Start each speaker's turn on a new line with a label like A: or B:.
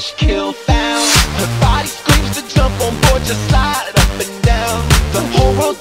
A: kill found. Her body screams to jump on board, just slide up and down. The whole world